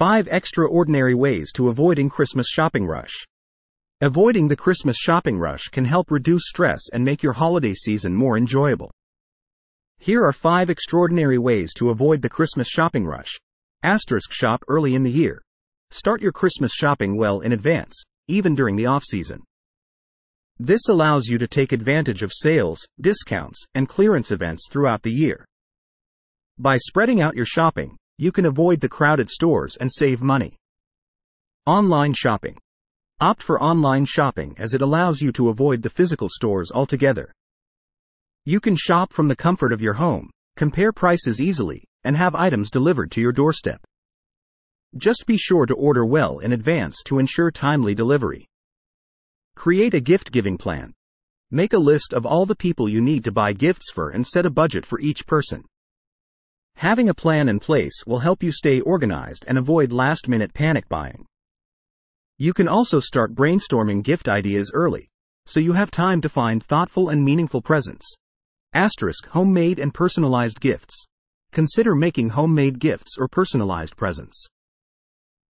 5 Extraordinary Ways to Avoiding Christmas Shopping Rush. Avoiding the Christmas shopping rush can help reduce stress and make your holiday season more enjoyable. Here are 5 extraordinary ways to avoid the Christmas shopping rush. Asterisk shop early in the year. Start your Christmas shopping well in advance, even during the off season. This allows you to take advantage of sales, discounts, and clearance events throughout the year. By spreading out your shopping, you can avoid the crowded stores and save money. Online shopping. Opt for online shopping as it allows you to avoid the physical stores altogether. You can shop from the comfort of your home, compare prices easily, and have items delivered to your doorstep. Just be sure to order well in advance to ensure timely delivery. Create a gift giving plan. Make a list of all the people you need to buy gifts for and set a budget for each person. Having a plan in place will help you stay organized and avoid last minute panic buying. You can also start brainstorming gift ideas early, so you have time to find thoughtful and meaningful presents. Asterisk homemade and personalized gifts. Consider making homemade gifts or personalized presents.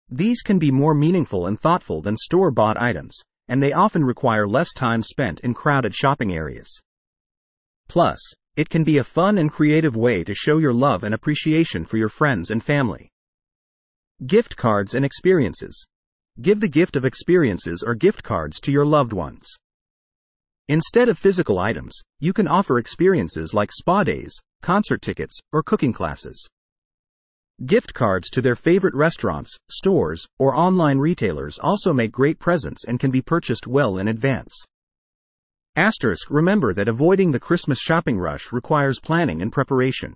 These can be more meaningful and thoughtful than store bought items, and they often require less time spent in crowded shopping areas. Plus, it can be a fun and creative way to show your love and appreciation for your friends and family. Gift cards and experiences. Give the gift of experiences or gift cards to your loved ones. Instead of physical items, you can offer experiences like spa days, concert tickets, or cooking classes. Gift cards to their favorite restaurants, stores, or online retailers also make great presents and can be purchased well in advance. Asterisk remember that avoiding the Christmas shopping rush requires planning and preparation.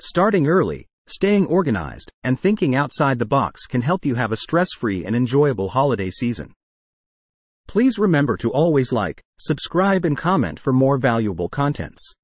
Starting early, staying organized, and thinking outside the box can help you have a stress free and enjoyable holiday season. Please remember to always like, subscribe, and comment for more valuable contents.